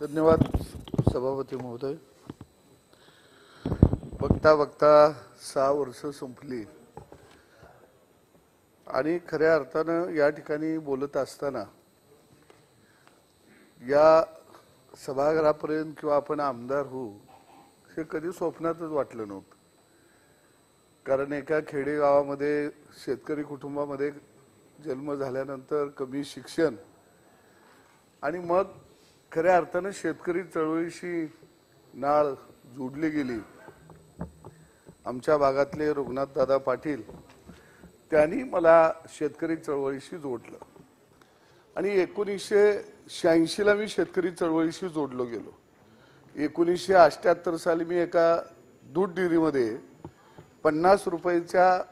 धन्यवाद सभापती महोदय. बघता बघता सहा वर्ष संपली. आणि खऱ्या अर्थानं या ठिकाणी बोलत असताना या सभागृहापर्यंत किंवा आपण आमदार होऊ हे कधी स्वप्नातच वाटलं नव्हतं. कारण एका खेडेगावामध्ये शेतकरी कुटुंबामध्ये जन्म झाल्यानंतर कमी शिक्षण आणि मग खऱ्या अर्थानं शेतकरी चळवळीशी नाळ जोडली गेली. आमच्या भागातले दादा पाटील त्यांनी मला शेतकरी चळवळीशी जोडलं. आणि एकोणीसशे शहाऐंशीला मी शेतकरी चळवळीशी जोडलो गेलो. एकोणीसशे अठ्ठ्याहत्तर साली मी एका दूध डेअरीमध्ये पन्नास रुपयाच्या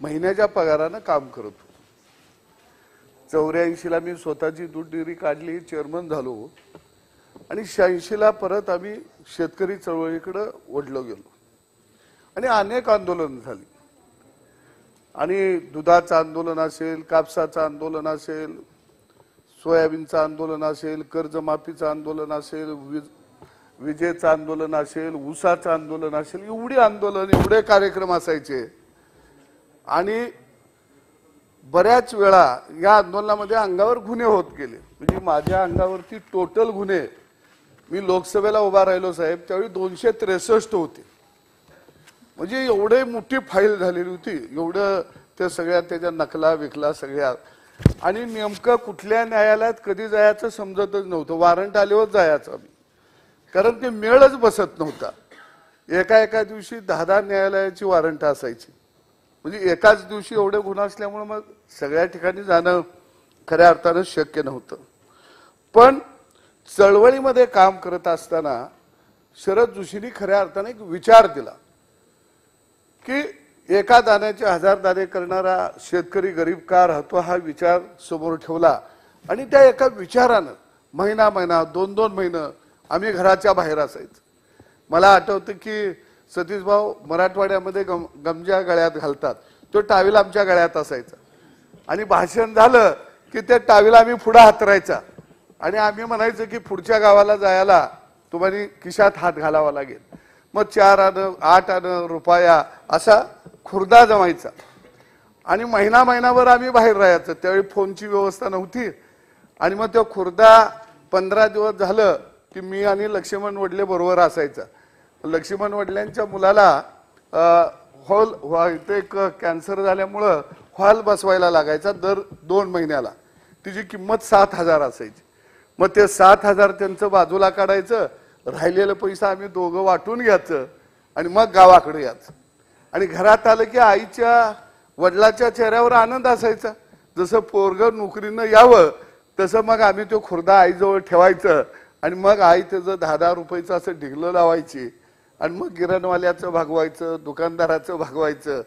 महिन्याच्या पगारानं काम करत होतो. चौऱ्याऐंशीला मी स्वतःची दूध डेअरी काढली चेअरमन झालो. आणि शहाऐंशीला परत आम्ही शेतकरी चळवळीकडं ओढलो गेलो. आणि अनेक आंदोलन झाली. आणि दुधाचं आंदोलन असेल कापसाचं आंदोलन असेल सोयाबीनचं आंदोलन असेल कर्जमाफीचं आंदोलन असेल वीज विजेचं आंदोलन असेल उसाचं आंदोलन असेल एवढी आंदोलन एवढे कार्यक्रम असायचे. आणि बऱ्याच वेळा या आंदोलनामध्ये अंगावर गुन्हे होत गेले. म्हणजे माझ्या अंगावरती टोटल गुन्हे. मी लोकसभेला उभा राहिलो साहेब त्यावेळी दोनशे त्रेसष्ट होते. म्हणजे एवढे मोठी फाईल झालेली होती. एवढं त्या सगळ्या त्याच्या नकला विकला सगळ्या. आणि नेमकं कुठल्या न्यायालयात कधी जायचं समजतच नव्हतं. वॉरंट आल्यावर जायचं आम्ही. कारण ते मेळच बसत नव्हता. एका एका दिवशी दहा दहा न्यायालयाची वॉरंट असायची. म्हणजे एकाच दिवशी एवढे गुन्हा असल्यामुळे मग सगळ्या ठिकाणी जाणं खऱ्या अर्थानं शक्य नव्हतं. पण चळवळीमध्ये काम करत असताना शरद जोशींनी खऱ्या अर्थाने एक विचार दिला की एका दाण्याचे हजार दाणे करणारा शेतकरी गरीब का राहतो हा विचार समोर ठेवला आणि त्या एका विचारानं महिना महिना दोन दोन महिनं आम्ही घराच्या बाहेर असायचं. मला आठवतं की सतीश भाऊ मराठवाड्यामध्ये गम गमजा गळ्यात घालतात. तो टावीला आमच्या गळ्यात असायचा. आणि भाषण झालं की त्या टावीला आम्ही पुढं हातरायचा. आणि आम्ही म्हणायचं की पुढच्या गावाला जायला तुम्हाला खिशात हात घालावा लागेल. मग चार आणं आठ आणं रुपया असा खुर्दा जमायचा. आणि महिना महिनाभर आम्ही बाहेर राहायचं. त्यावेळी फोनची व्यवस्था नव्हती. आणि मग तो खुर्दा पंधरा दिवस झालं की मी आणि लक्ष्मण वडले बरोबर असायचा. लक्ष्मण वडिलांच्या मुलाला हॉल व्हा एक कॅन्सर झाल्यामुळं हॉल बसवायला लागायचा दर दोन महिन्याला. तिची किंमत सात हजार असायची. मग ते सात हजार त्यांचं बाजूला काढायचं राहिलेलं पैसा आम्ही दोघं वाटून घ्यायचं आणि मग गावाकडे यायचं. आणि घरात आलं की आईच्या वडिलाच्या चेहऱ्यावर आनंद असायचा. जसं पोरगं नोकरीनं यावं तसं मग आम्ही तो खुर्दा आईजवळ ठेवायचं आणि मग आई त्याचं दहा दहा रुपयाचं असं ढिगलं लावायची. आणि मग गिरणवाल्याचं भागवायचं दुकानदाराचं भागवायचं.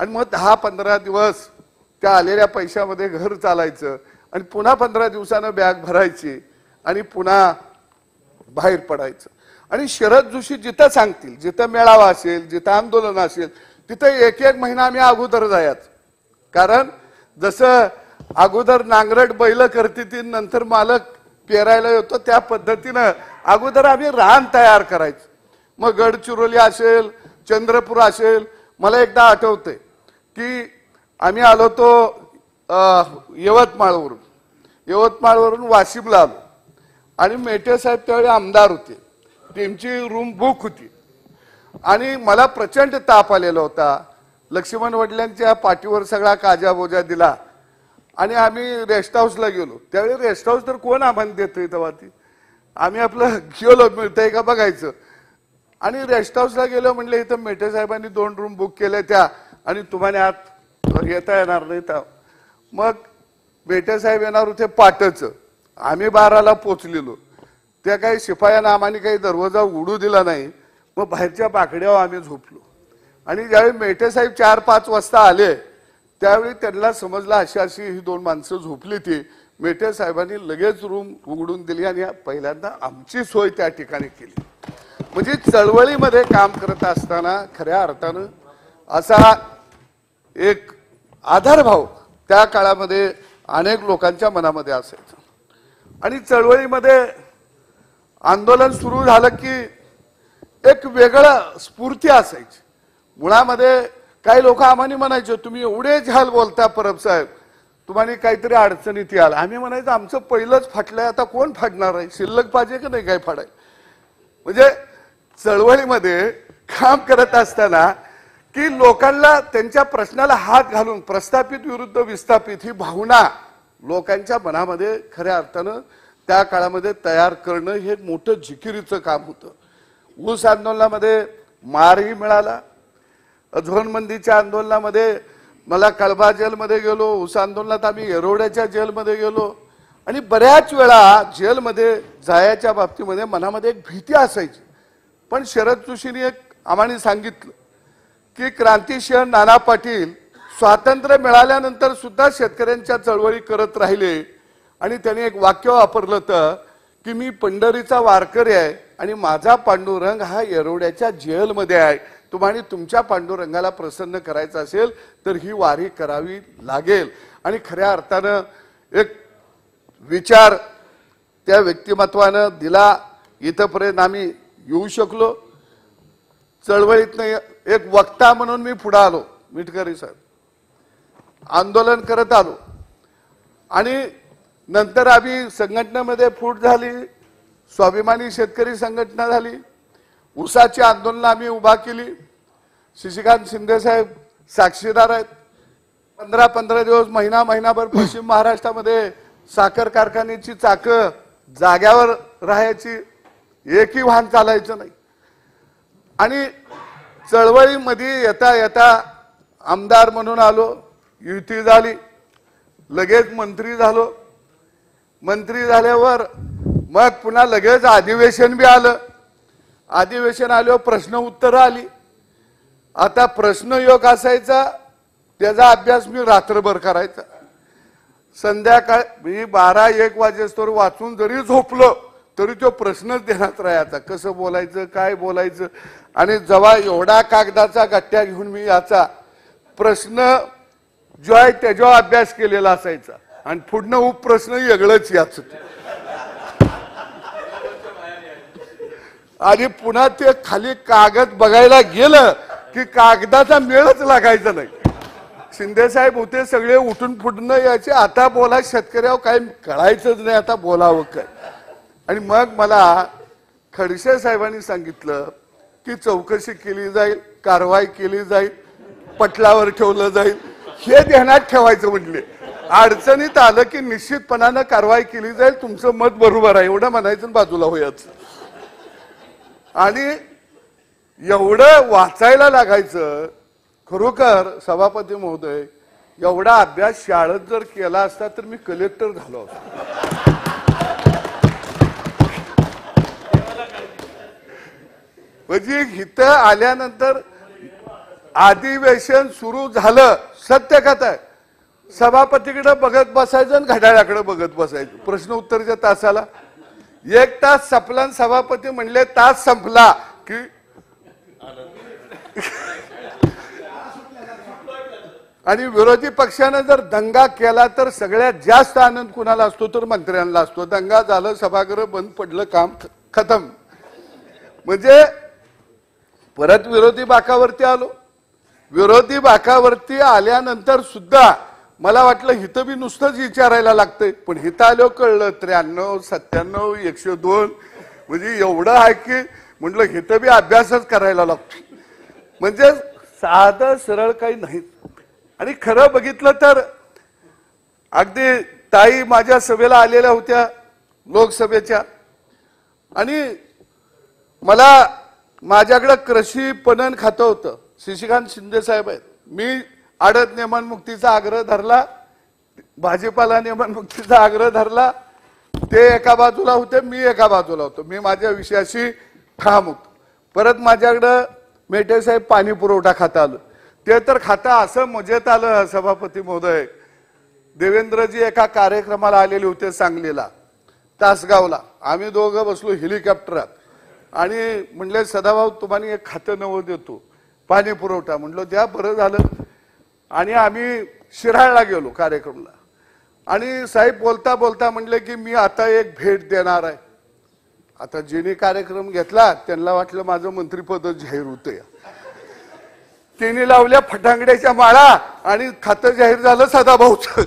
आणि मग दहा पंधरा दिवस त्या आलेल्या पैशामध्ये घर चालायचं. आणि पुन्हा पंधरा दिवसानं बॅग भरायची आणि पुन्हा बाहेर पडायचं. आणि शरद जोशी जिथं सांगतील जिथं मेळावा असेल जिथं आंदोलन असेल तिथं एक एक महिना आम्ही अगोदर जायच कारण जसं अगोदर नांगरट बैल करते ती नंतर मालक पेरायला येतो त्या पद्धतीनं अगोदर आम्ही रान तयार करायचं. मग गडचिरोली असेल चंद्रपूर असेल मला एकदा आठवते की आम्ही आलो तो यवतमाळवरून. यवतमाळवरून वाशिमला आलो. आणि मेटे साहेब त्यावेळी आमदार होते. त्यांची रूम बुक होती. आणि मला प्रचंड ताप आलेला होता. लक्ष्मण वडिलांच्या पाठीवर सगळा काजा बोजा दिला. आणि आम्ही रेस्ट हाऊसला गेलो. त्यावेळी रेस्ट हाऊस तर कोण आम्हाला देतोय तेव्हा ती? आम्ही आपलं गेलो मिळतंय का बघायचं. आणि रेस्ट हाऊसला गेलो म्हणले इथं मेटे साहेबांनी दोन रूम बुक केल्या त्या. आणि तुम्हाला आत येता येणार नाही त्या मग मेटे साहेब येणार होते पाटच. आम्ही बाराला पोचलेलो. त्या काही शिपायांना आम्हाला काही दरवाजा उडू दिला नाही. मग बाहेरच्या बाकड्यावर आम्ही झोपलो. आणि ज्यावेळी मेटे साहेब चार पाच वाजता आले त्यावेळी त्यांना समजलं अशी अशी ही दोन माणसं झोपली ती. मेटे साहेबांनी लगेच रूम उघडून दिली आणि पहिल्यांदा आमची सोय त्या ठिकाणी केली. म्हणजे चळवळीमध्ये काम करत असताना खऱ्या अर्थानं असा एक आधारभाव त्या काळामध्ये अनेक लोकांच्या मनामध्ये असायचा. आणि चळवळीमध्ये आंदोलन सुरू झालं की एक वेगळं स्फूर्ती असायची. मुळामध्ये काही लोक आम्हाने म्हणायचे तुम्ही एवढे झाल बोलता परब साहेब. तुम्हाला काहीतरी अडचणीत याल. आम्ही म्हणायचं आमचं पहिलंच फाटलंय आता कोण फाडणार आहे? शिल्लक पाहिजे की नाही काय फाडाय म्हणजे चळवळीमध्ये काम करत असताना की लोकांना त्यांच्या प्रश्नाला हात घालून प्रस्थापित विरुद्ध विस्थापित ही भावना लोकांच्या मनामध्ये खऱ्या अर्थानं त्या काळामध्ये तयार करणं हे मोठं जिकिरीचं काम होतं. ऊस आंदोलनामध्ये मारही मिळाला. झोनबंदीच्या आंदोलनामध्ये मला कळबा जेलमध्ये गेलो ऊस आंदोलनात आम्ही येरोड्याच्या जेलमध्ये गेलो आणि बऱ्याच वेळा जेलमध्ये जायच्या बाबतीमध्ये मनामध्ये एक भीती असायची. पण शरद जोशींनी एक आम्हाला सांगितलं की क्रांतिशह नाना पाटील स्वातंत्र्य मिळाल्यानंतर सुद्धा शेतकऱ्यांच्या चळवळी करत राहिले. आणि त्यांनी एक वाक्य वापरलं तर की मी पंढरीचा वारकरी आहे आणि माझा पांडुरंग हा येरोड्याच्या जेलमध्ये आहे. तुम्हाला तुमच्या पांडुरंगाला प्रसन्न करायचं असेल तर ही वारी करावी लागेल. आणि खऱ्या अर्थानं एक विचार त्या व्यक्तिमत्वानं दिला. इथंपर्यंत आम्ही येऊ शकलो. चळवळीतनं एक वक्ता म्हणून मी पुढे आलो मिटकरी साहेब. आंदोलन करत आलो. आणि नंतर आम्ही संघटनेमध्ये फूट झाली स्वाभिमानी शेतकरी संघटना झाली. उसाची आंदोलन आम्ही उभा केली. शशिकांत शिंदे साहेब साक्षीदार आहेत. पंधरा पंधरा दिवस महिना महिनाभर पश्चिम महाराष्ट्रामध्ये साखर कारखान्याची चाकं जाग्यावर राहायची एकही वाहन चालायचं नाही. आणि चळवळीमध्ये येता येता आमदार म्हणून आलो युती झाली लगेच मंत्री झालो. मंत्री झाल्यावर मग पुन्हा लगेच अधिवेशन बी आलं. अधिवेशन आल्यावर प्रश्न उत्तर आली. आता प्रश्न योग असायचा त्याचा अभ्यास मी रात्रभर करायचा. संध्याकाळ मी बारा एक वाजेस्तोवर वाचून जरी झोपलो तरी तो प्रश्नच देण्यात राहायचा. कसं बोलायचं काय बोलायचं? आणि जेव्हा एवढा कागदाचा गट्ट्या घेऊन मी याचा प्रश्न जो आहे त्याच्यावर अभ्यास केलेला असायचा. आणि पुढनं उप प्रश्न वेगळंच याच. आणि पुन्हा ते खाली कागद बघायला गेलं की कागदाचा मेळच लागायचा नाही. शिंदे साहेब होते सगळे उठून फुटणं यायचे. आता बोला शेतकऱ्यावर काय कळायचंच नाही आता बोलावं काय? आणि मग मला खडसे साहेबांनी सांगितलं की चौकशी केली जाईल कारवाई केली जाईल पटलावर ठेवलं जाईल. हे ध्यानात ठेवायचं म्हटले. अडचणीत आलं की निश्चितपणानं कारवाई केली जाईल तुमचं मत बरोबर आहे एवढं म्हणायचं बाजूला होयाच. आणि एवढं वाचायला लागायचं खरोखर सभापती महोदय एवढा अभ्यास शाळेत जर केला असता तर मी कलेक्टर झालो असतो. म्हणजे इथं आल्यानंतर अधिवेशन सुरू झालं. सत्य कथा आहे. सभापतीकडे बघत बसायचं आणि घड्याळाकडे बघत बसायचं. प्रश्न उत्तरच्या तासाला. एक तास संपला आणि सभापती म्हणले तास संपला की आणि विरोधी पक्षानं जर दंगा केला तर सगळ्यात जास्त आनंद कुणाला असतो? तर मंत्र्यांना असतो. दंगा झालं सभागृह बंद पडलं काम खतम. म्हणजे परत विरोधी बाकावरती आलो. विरोधी बाकावरती आल्यानंतर सुद्धा मला वाटलं हिथं बी नुसतंच विचारायला लागतंय. पण हिथं आल्यावर कळलं त्र्याण्णव सत्त्याण्णव एकशे दोन. म्हणजे एवढं आहे की म्हटलं हिथं बी अभ्यासच करायला लागतो. म्हणजे साधं सरळ काही नाही. आणि खरं बघितलं तर अगदी ताई माझ्या सभेला आलेल्या होत्या लोकसभेच्या. आणि मला माझ्याकडं कृषी पणन खातं होतं. शशिकांत शिंदे साहेब आहेत. मी आडत नियमनमुक्तीचा आग्रह धरला. भाजपाला नियमनमुक्तीचा आग्रह धरला. ते एका बाजूला होते मी एका बाजूला होतो. मी माझ्या विषयाशी ठाम होतो. परत माझ्याकडं मेटे साहेब पाणी पुरवठा खातं आलं. ते तर खातं असं मजेत आलं सभापती महोदय. देवेंद्रजी एका कार्यक्रमाला आलेले होते सांगलीला तासगावला. आम्ही दोघं बसलो हेलिकॉप्टरात. आणि म्हणले सदाभाऊ तुम्हाला एक खातं नवं देतो. पाणी पुरवठा. म्हणलो द्या बरं झालं. आणि आम्ही शिराळला गेलो कार्यक्रमला. आणि साहेब बोलता बोलता म्हणले की मी आता एक भेट देणार आहे. आता जेणे कार्यक्रम घेतला त्यांना वाटलं माझं मंत्रीपद जाहीर होतंय. त्यांनी लावल्या फटांगड्याच्या माळा आणि खातं जाहीर झालं सदाभाऊचं.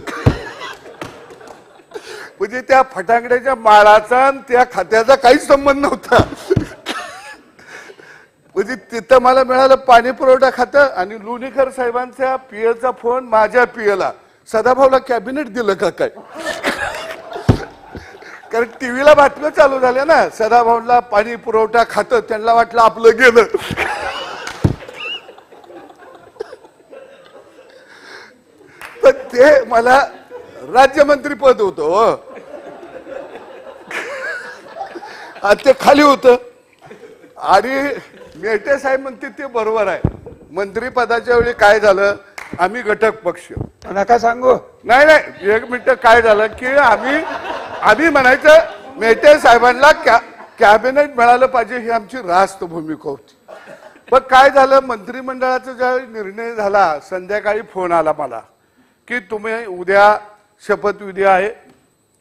म्हणजे त्या फटांगड्याच्या माळाचा आणि त्या खात्याचा काहीच संबंध नव्हता. म्हणजे तिथं मला मिळालं पाणी पुरवठा खातं आणि लोणीकर साहेबांच्या पियचा फोन माझ्या पियला सदाभाऊला कॅबिनेट दिलं का काय? कारण टीव्हीला बातम्या चालू झाल्या ना सदाभाऊला पाणी पुरवठा खातं त्यांना वाटलं आपलं गेलं. पण ते मला राज्यमंत्री पद होतं हो. ते खाली होतं. आणि मेटे साहेब म्हणते ते बरोबर आहे. मंत्री पदाच्या वेळी काय झालं? आम्ही घटक पक्ष. नका सांगू. नाही नाही एक मिनिट काय झालं की आम्ही आम्ही म्हणायचं मेटे साहेबांना कॅ- कॅबिनेट मिळालं पाहिजे ही आमची रास्त भूमिका होती. पण काय झालं? मंत्रिमंडळाचा ज्यावेळी निर्णय झाला संध्याकाळी फोन आला मला की तुम्ही उद्या शपथविधी आहे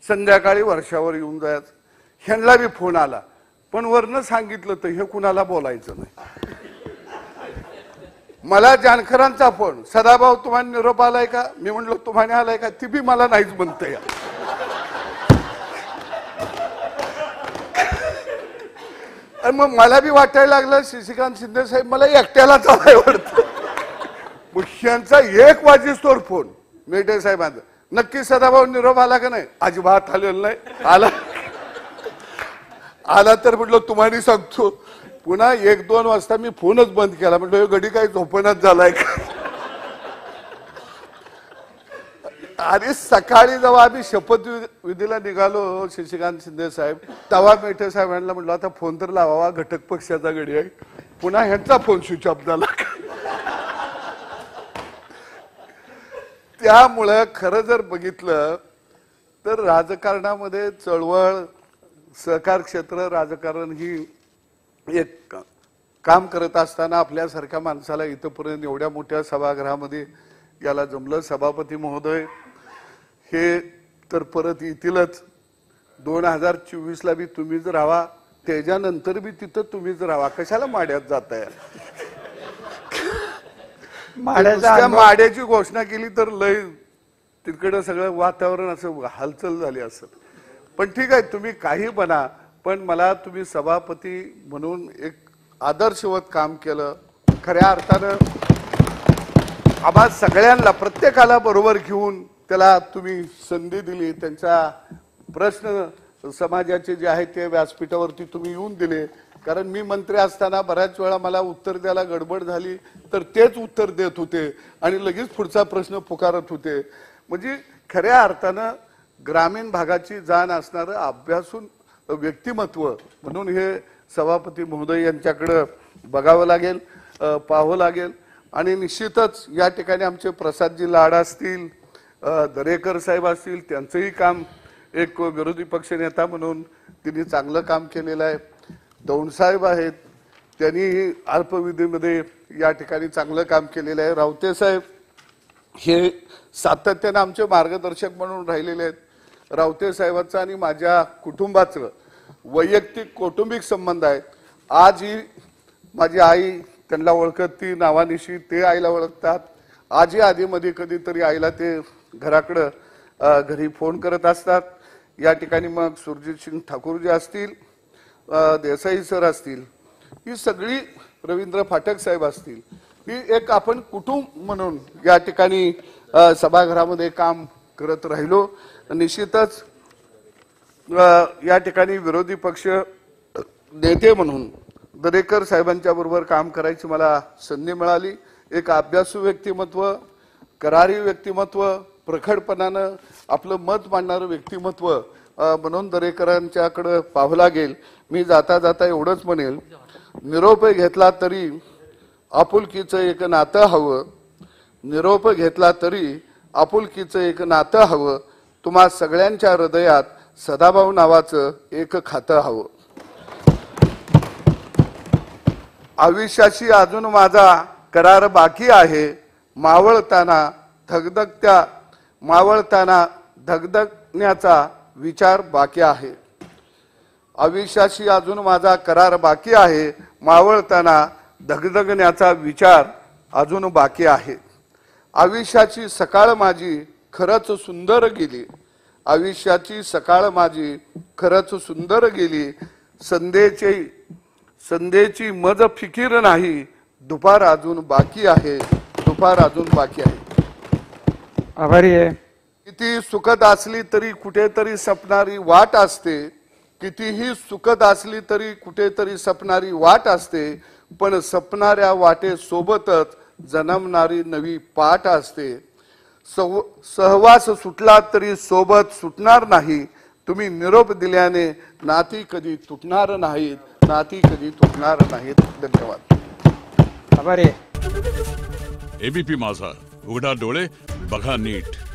संध्याकाळी वर्षावर येऊन जायचं. ह्यांना बी फोन आला. पण वरनं सांगितलं तर हे कुणाला बोलायचं नाही. मला जानकरांचा फोन सदाभाऊ तुम्हाला निरोप आलाय का? मी म्हणलो तुम्हाला आलाय का? ती बी मला नाहीच म्हणते. या आणि मग मला बी वाटायला लागलं शशिकांत शिंदे साहेब मला एकट्याला चालाय वाटतं. मुख्यांचा एक वाजेस्तोर फोन मेटे साहेबांचा. नक्की सदाभाऊ निरोप आला का नाही? अजिबात आलेला नाही. आला. आला तर म्हटलं तुम्हाला सांगतो. पुन्हा एक दोन वाजता मी फोनच बंद केला. म्हटलं घडी गडी काही झोपण्यात झालाय का? अरे सकाळी जेव्हा आम्ही शपथविधीला निघालो शशिकांत शिंदे साहेब तेव्हा मेठे साहेबांना म्हटलं आता फोन तर लावावा घटक पक्षाचा गडी आहे. पुन्हा ह्यांचा फोन स्विच ऑफ झाला. त्यामुळं खरं जर बघितलं तर राजकारणामध्ये चळवळ सहकार क्षेत्र राजकारण ही एक काम करत असताना आपल्यासारख्या माणसाला इथंपर्यंत एवढ्या मोठ्या सभागृहामध्ये याला जमलं. सभापती महोदय हे तर परत येतीलच. दोन हजार चोवीसला बी तुम्हीच राहा. त्याच्यानंतर बी तिथं तुम्हीच राहा. कशाला माड्यात नुसत्या अनुभव- माड्याची घोषणा केली तर लय तिकडं सगळं वातावरण असं हालचाल झाली असं. पण ठीक आहे तुम्ही काही बना पण मला तुम्ही सभापती म्हणून एक आदर्शवत काम केलं. खऱ्या अर्थानं आम्हा सगळ्यांना प्रत्येकाला बरोबर घेऊन त्याला तुम्ही संधी दिली. त्यांचा प्रश्न समाजाचे जे आहे ते व्यासपीठावरती तुम्ही येऊन दिले. कारण मी मंत्री असताना बऱ्याच वेळा मला उत्तर द्यायला गडबड झाली तर तेच उत्तर देत होते आणि लगेच पुढचा प्रश्न पुकारत होते. म्हणजे खऱ्या अर्थानं ग्रामीण भागाची जाण असणारं अभ्यासून व्यक्तिमत्व म्हणून हे सभापती महोदय यांच्याकडं बघावं लागेल पाहावं लागेल. आणि निश्चितच या ठिकाणी आमचे प्रसादजी लाड असतील दरेकर साहेब असतील त्यांचंही काम एक विरोधी पक्ष नेता म्हणून तिने चांगलं काम केलेलं आहे. दौंडसाहेब आहेत त्यांनीही अल्पविधीमध्ये या ठिकाणी चांगलं काम केलेलं आहे. रावते साहेब हे सातत्यानं आमचे मार्गदर्शक म्हणून राहिलेले आहेत. रावते साहेबांचं आणि माझ्या कुटुंबाचं वैयक्तिक कौटुंबिक संबंध आहेत आज ही माझी आई त्यांना ओळखत ती नावानिशी ते आईला ओळखतात. आजी आधीमध्ये कधीतरी आईला ते घराकडं घरी फोन करत असतात. या ठिकाणी मग सुरजित सिंग ठाकूरजी असतील देसाई सर असतील ही सगळी रवींद्र फाटक साहेब असतील. ही एक आपण कुटुंब म्हणून या ठिकाणी सभागृहामध्ये काम करत राहिलो. निश्चितच या ठिकाणी विरोधी पक्ष नेते म्हणून दरेकर साहेबांच्या बरोबर काम करायची मला संधी मिळाली. एक अभ्यासू व्यक्तिमत्व करारी व्यक्तिमत्व प्रखडपणानं आपलं मत मांडणारं व्यक्तिमत्व म्हणून दरेकरांच्याकडं पाहावं लागेल. मी जाता जाता एवढंच म्हणेल. निरोप घेतला तरी आपुलकीचं एक नातं हवं. निरोप घेतला तरी आपुलकीचं एक नातं हवं. तुम्हा सगळ्यांच्या हृदयात सदाभाऊ नावाचं एक खातं हवं. आयुष्याशी अजून माझा करार बाकी आहे. मावळताना धगधगत्या मावळताना धगधगण्याचा विचार बाकी आहे. आयुष्याशी अजून माझा करार बाकी आहे. मावळताना धगधगण्याचा विचार अजून बाकी आहे. आयुष्याची सकाळ माझी खरंच सुंदर गेली. आयुष्याची सकाळ माझी खरंच सुंदर गेली. संध्येची संध्येची मज फिकीर नाही. दुपार अजून बाकी आहे. दुपार अजून बाकी आहे. आभारी आहे. किती सुखद असली तरी कुठेतरी सपणारी वाट असते. कितीही सुखद असली तरी कुठेतरी सपणारी वाट असते. पण सपणाऱ्या वाटे सोबतच जन्मणारी नवी पाठ असते. सव सहवास सुटला तरी सोबत सुटणार नाही. तुम्ही निरोप दिल्याने नाती कधी तुटणार नाहीत. नाती कधी तुटणार नाहीत. धन्यवाद. आभारी एबीपी माझा. उघडा डोळे बघा नीट.